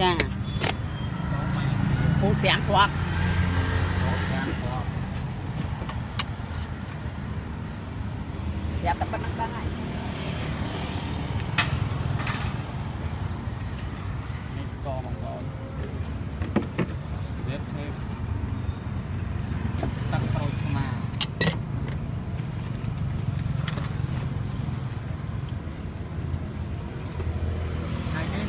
ចាពូ5គ្រាប់យ៉ាប់តែប៉ុណ្្នឹងបានហើយនេះស្ករបងប្អូនវាធ្វើទឹកក្រូចឆ្មាហើយនេះ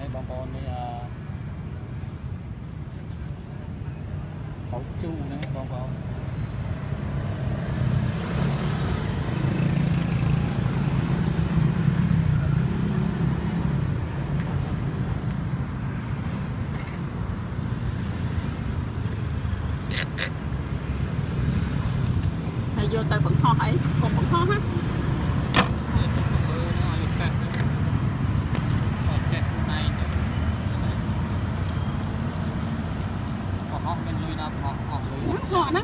នេះបងប្អូននេះអឺ ខោជូរហ្នឹងបងប្អូនហើយយកទៅបង្ហោះអីកុំបង្ហោះណា នេះទៅមើលមកឲ្យកាត់ទៅអត់ចេះស្នៃទៅអស់អស់មានលុយ ដល់អស់អស់លុយអស់ហោះណា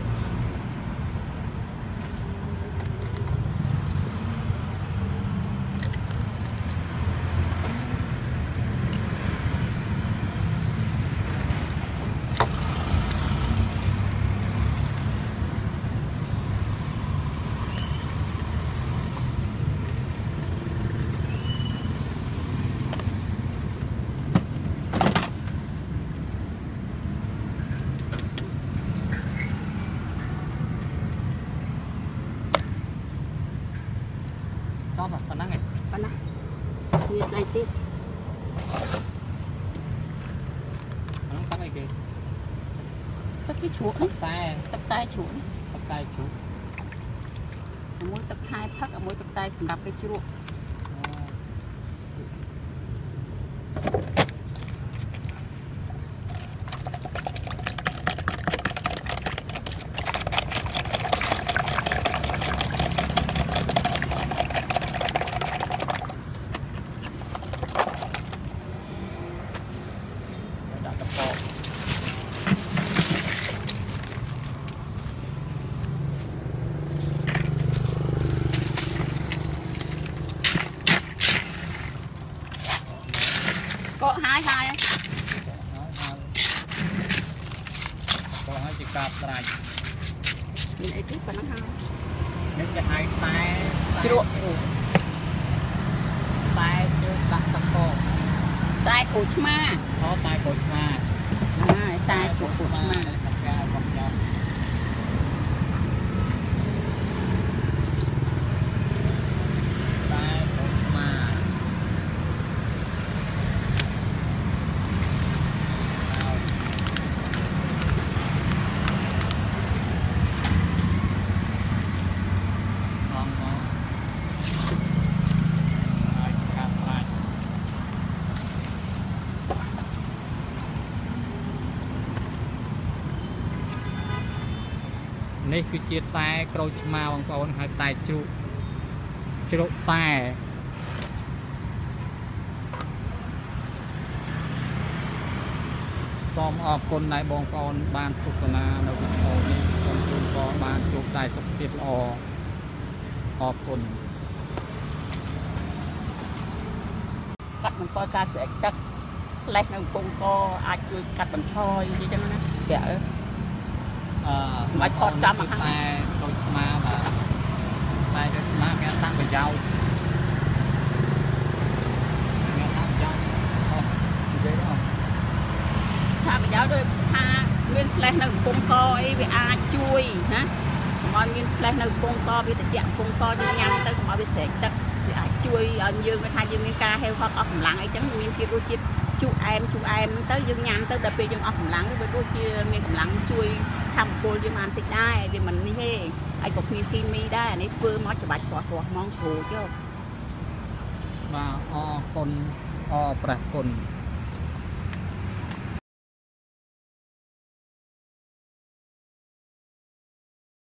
ចប់ប៉ុណ្ណឹងឯងប៉ុណ្ណាមានស្អីទៀតអានោះទឹកអីគេទឹកគេជ្រក់ទឹកណាតែទឹកតែជ្រក់ណាទឹកតែជ្រូកមួយទឹកខែផឹកអាមួយទឹកតែសម្រាប់គេជ្រក់ដាក់ទឹកកក កកហើយហើយហើយហើយកកហើយជាកាបស្រាច់មានអីទៀតប៉ុណ្ណឹងហើយនេះគេហៅតែជ្រក់តែជ្រូកដាក់ទឹកកកតែក្រូចឆ្មាហោតែក្រូចឆ្មាហើយតែជ្រក់ក្រូចឆ្មា ទឹកការបស់ខ្ញុំតែក្រូចឆ្មាហើយឡងមកហើយកាត់ស្រាច់ នេះគឺជាតែក្រូចឆ្មាបងប្អូនហើយតែជ្រូកជ្រូកតែសូមអរគុណដែលបងប្អូន បានទស្សនានៅវីដេអូនេះសូមជូនពរបានជួបតែសុខភាពល្អអរគុណកាត់បន្ថយការស្រែកទឹកលេសនៅកំពង់កអាចជួយកាត់បន្ថយអីចឹងណាប្រាក់អើអឺមិនផុតចាំមកខាងតែក្រូចឆ្មាបាទតែក្រូចឆ្មាមានតាំងប្រយោជន៍មានតាំងប្រយោជន៍អស់និយាយអស់ថាប្រយោជន៍ដូចថាមានស្លេសនៅកំពង់កអីវាអាចជួយណាកុំឲ្យមានស្លេសនៅកំពង់កវាត្រជាក់កំពង់កយើងញ៉ាំទៅកុំឲ្យវាស្រែកទឹកវាអាចជួយឲ្យយើងមិនថាយើងមានការហេវហត់អស់កម្លាំងអីចឹងមានភាពរសជាតិ ជូរអែមជូរអែមទៅយើងញ៉ាំទៅដល់ពេលយើងអស់កម្លាំងវាដូចជាមានកម្លាំងជួយធម្មពលយើងបានតិចដែរវាមិននេះទេហើយក៏គ្មានគីមីដែរអានេះធ្វើមកច្បាច់ស្រស់ស្រស់ហ្មងជ្រូកយកបាទអរគុណអរប្រះគុណអ